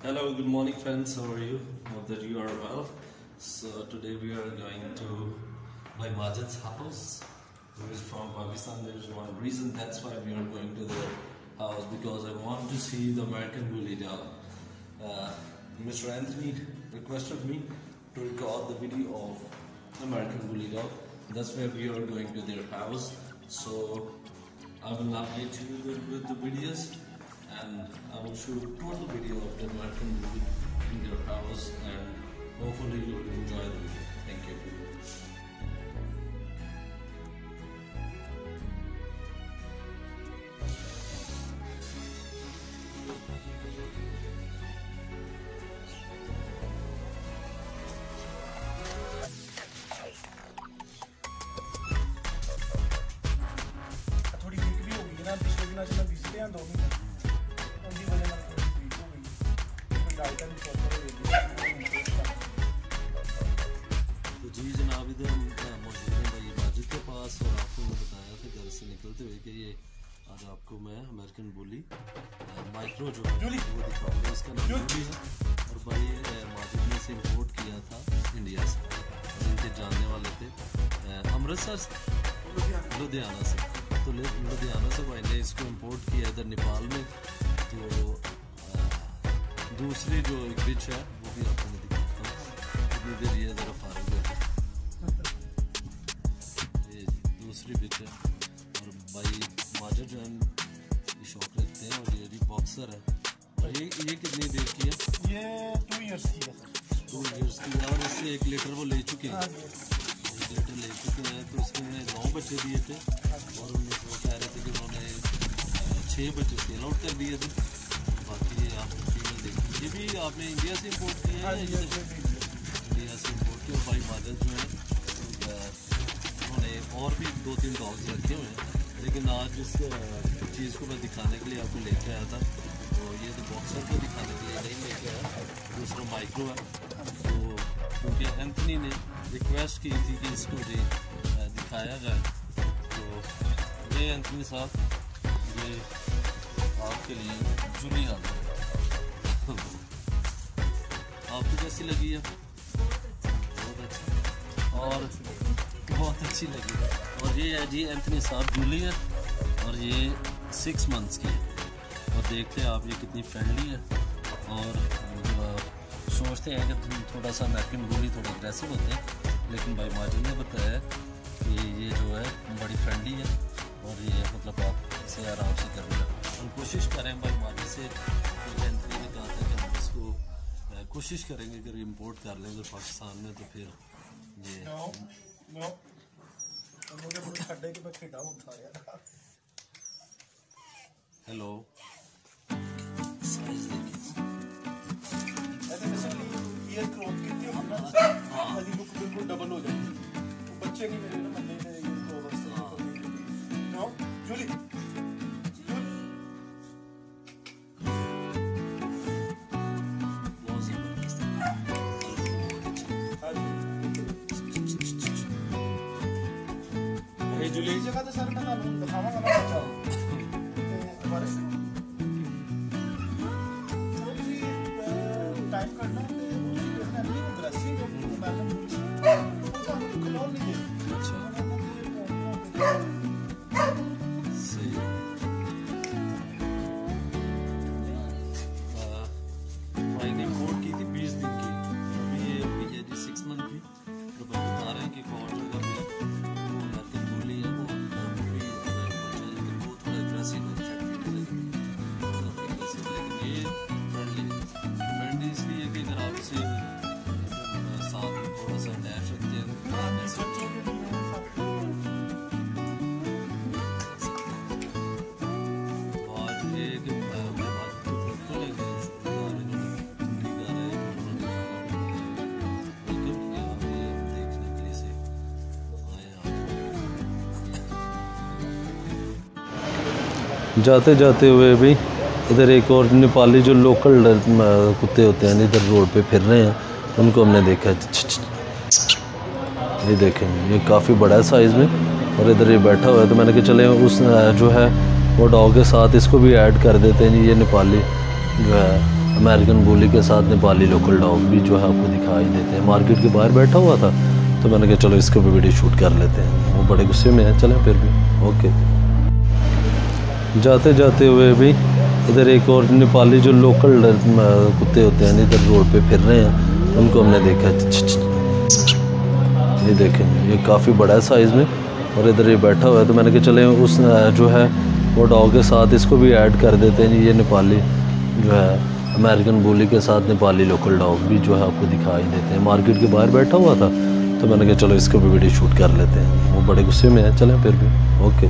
Hello, good morning, friends. How are you? Hope that you are well. So today we are going to my Majid's house, who is from Pakistan. There is one reason that's why we are going to the house because I want to see the American Bully dog. Uh, Mr. Anthony requested me to record the video of American Bully dog. That's why we are going to their house. So I will update you with, the videos and I will shoot total video of and hopefully you will enjoy the video. Thank you. थोड़ी weak भी होगी ना पिछले दिनों दो minute तो जी जनाब इधर मौजूद हैं भाई। माजिद के पास और आपको मैं बताया था घर से निकलते हुए कि ये आज आपको मैं अमेरिकन बोली माइक्रो जो है वो दिखाऊँगा। इसका नाम जूली। है। और भाई अ, माजिद ने इसे इम्पोर्ट किया था इंडिया से और इनके जानने वाले थे अमृतसर से। लुधियाना। से। तो ले- लुधियाना से भाई ने इसको इम्पोर्ट किया इधर नेपाल में। तो दूसरी जो एक बिच है वो भी आपको मैं दिखाता हूँ। कितनी देर ये ज़रा फारग है। ये दूसरी बिच है। और भाई माजर जो है ये शौक रखते हैं और ये भी बॉक्सर है। और ये ये कितनी देर की है? ये टू इयर्स की है टू ईयर्स की है और इससे एक लीटर वो ले चुके हैं। हाँ एक लीटर ले चुके हैं तो उसके उन्होंने नौ बच्चे दिए थे। और उन्होंने वो कह रहे थे कि उन्होंने छः बच्चे सेल आउट कर दिए थे। बाकी ये आप ये भी आपने इंडिया से इम्पोर्ट किए हाँ इंडिया से इम्पोर्ट और भाई मादर जो है उन्होंने और भी दो तीन डॉग्स रखे हुए हैं। लेकिन आज इस चीज़ को मैं दिखाने के लिए आपको लेके आया था। तो ये तो बॉक्सर को दिखाने के लिए नहीं लेके आया दूसरा माइक्रो है। तो क्योंकि एंथनी ने रिक्वेस्ट की थी कि इसको जी दिखाया जाए। तो ये एंथनी साहब ये आपके लिए जूली आ कैसी लगी है। बहुत अच्छी। और बहुत अच्छी लगी और ये है जी एंथनी साहब जूलियट और ये सिक्स मंथ्स की है। और देखते हैं आप ये कितनी फ्रेंडली है। और सोचते हैं कि थोड़ा सा अमेरिकन बोली थोड़े अग्रेसिव होते हैं। लेकिन भाई माजिद ने बताया कि ये जो है, बड़ी फ्रेंडली है। और ये मतलब आप इसे आराम से कर लें। हम कोशिश करें भाई माजिद से कोशिश करेंगे अगर इम्पोर्ट कर लें अगर पाकिस्तान में तो फिर ये कि उठा यार हेलो बिल्कुल डबल हो जाएगी। बच्चे नहीं लीजिए का तो सर का नाम दिखाऊँगा ना अच्छा बारिश टाइप करना है उसी के अंदर ड्रेसिंग मैडम जाते जाते हुए भी इधर एक और नेपाली जो लोकल कुत्ते होते हैं, इधर रोड पे फिर रहे हैं, उनको हमने देखा ये देखें, ये काफ़ी बड़ा है साइज़ में, और इधर ये बैठा हुआ है तो मैंने कहा, चले, उस जो है, वो डॉग के साथ इसको भी ऐड कर देते हैं, ये नेपाली, जो है अमेरिकन बोली के साथ नेपाली लोकल डॉग भी जो है आपको दिखाई देते हैं। मार्केट के बाहर बैठा हुआ था तो मैंने कहा, चलो, इसको भी वीडियो शूट कर लेते हैं। वो बड़े गुस्से में हैं, चलें, फिर भी। ओके जाते जाते हुए भी इधर एक और नेपाली जो लोकल कुत्ते होते हैं, इधर रोड पे फिर रहे हैं, उनको हमने देखा। ये देखें, ये काफ़ी बड़ा है साइज़ में, और इधर ये बैठा हुआ है तो मैंने कहा, चले, उस जो है, वो डॉग के साथ इसको भी ऐड कर देते हैं, ये नेपाली जो है अमेरिकन बोली के साथ नेपाली लोकल डॉग भी जो है आपको दिखाई देते हैं। मार्केट के बाहर बैठा हुआ था तो मैंने कहा, चलो, इसको भी वीडियो शूट कर लेते हैं। वो बड़े गुस्से में है, चलें, फिर भी। ओके